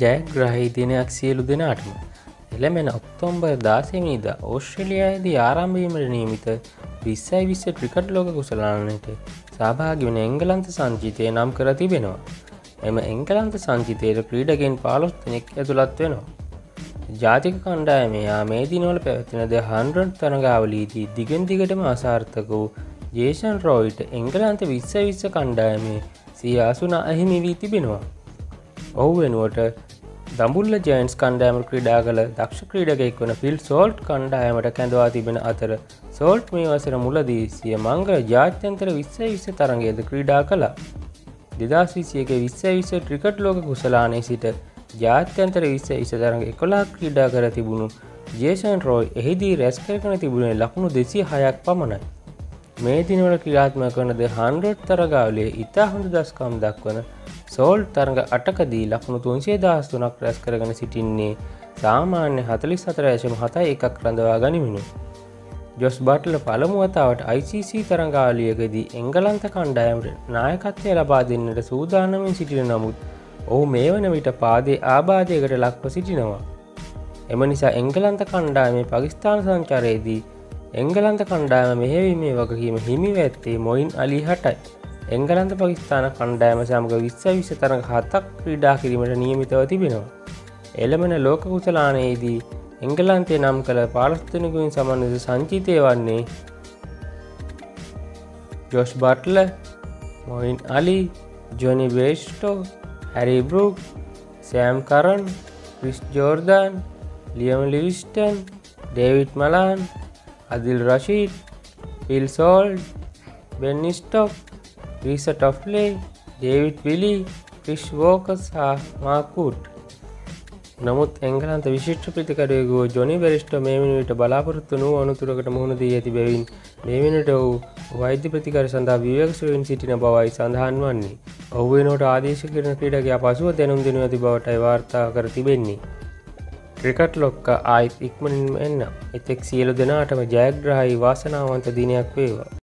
ජයග්‍රහහි දිනයක් සියලු දෙනාටම එළමෙන ඔක්තෝම්බර් දාසමීද ඕස්ට්‍රලියයාදී ආරම්භීමට නියමිත විස්සයි විස්ස ට්‍රිකට් ලෝක කුසලානයට සභාගි වෙන එංගලන්ත සංචිතය නම් කර තිබෙනවා. එම එංගලන්ත සංචිතයට ක්‍රීඩගෙන් පාලොස්තනෙක් ඇතුළත් වෙනවා. ජාතික කණ්ඩායමයා මේ දිනවල පැවතිනද හන්රන් තරගාවලීදී දිගෙන් දිගටම අසාර්ථක වූ ජේෂන් රෝයිට එංගලන්ත විස්ස විස්ස කණ්ඩායමේ සිය අසුන අහිමි වී තිබෙනවා. ඔහු වෙනුවට දඹුල්ල ජයින්ස් කණ්ඩෑම ක්‍රඩා කළ දක්ෂ ක්‍රීඩගෙක් වන ෆිල් සෝල්ට් කණ්ඩායමට කැඳවා තිබෙන අතර සෝල්ට් මේ වසර මුලදී සිය මංගල ජාත්‍යන්තර විස්ස විස්ස තරගේද ක්‍රීඩා කළා. දෙදස් විසියගේ විස්ස විස ට්‍රිකට් ලෝක කුසලානේ සිට ජාත්‍යන්තර විස්ස විස තරග එකොලා ක්‍රීඩා කර තිබුණු ජේෂන් රෝයි එහිදී රැස්කරකන තිබුණේ ලකුණු දෙසි හයක් පමණයි. මේ දිනවල ක්‍රියාත්ම කරනද හන්ඩට් තරගාවලේ ඉතා හොඳ දස්කම් දක්වන සෝල් තරඟ අටකදී ලකුණු තුන්සේ දහස් තුනක් රැස් කරගෙන සිටින්නේ සාමාන්‍ය හතලිස් අතර ඇශම හතයි එකක් රඳවා ගනිමිනු. ජොස් බටල පළමුවතාවට ICC තරංගාලියකදී එංගලන්ත කණ්ඩායමට නායකත්වය ලබා දෙන්නට සූදානමින් සිටින නමුත් ඔහු මේ වන විට පාදේ ආබාධයකට ලක්ව සිටිනවා. එම නිසා එංගලන්ත කණ්ඩායමේ පකිස්ථාන සංචරයේදී එංගලන්ත කණ්ඩායම මෙහෙවීමේ වගකීම හිමිව ඇත්තේ මොයින් අලි හටයි. එංගලන්ත පකිස්ථාන කණ්ඩෑම සමඟ විස්ස විස තරඟ හතක් ක්‍රීඩා කිරීමට නියමිතව තිබෙනවා. එළමෙන ලෝක කුසලානයේදී එංගලන්තය නම් කළ පාලස්තනකුවින් සමන්විත සංචිතය වන්නේ Jos Buttler Moeen Ali Jonny Bairstow Harry Brook Sam Curran Chris Jordan Liam Livingstone Dawid Malan Adil Rashid Phil Salt Ben Stokes Reece Topley David Willey Chris Woakes හා මාකූට් නමුත් එංගලන්ත විශිෂ්ට ප්‍රතිකරයකු ජොනි බෙරිස්ට මේ වනිට බලාපොරත්තු වූ අනුතුරකට මුහුණදී ඇති බැවින් මේ වෙනට වූ වෛද්‍ය ප්‍රතිකර සඳහා විවක්ෂවෙන් සිටින බවයි සඳහන් වන්නේ. ඔහුවේ නොට ආදේශ කරන ක්‍රඩගේ පසුව දැනුම් දෙනු ඇති බවටයි වාර්තා කර තිබෙන්නේ. ක්‍රිකට් ලොක්ක ආයිත් ඉක්මනින් එන්න. එතෙක් සියලු දෙනාටම ජයග්‍රහයි වාසනාවන්ත දිනයක් වේවා.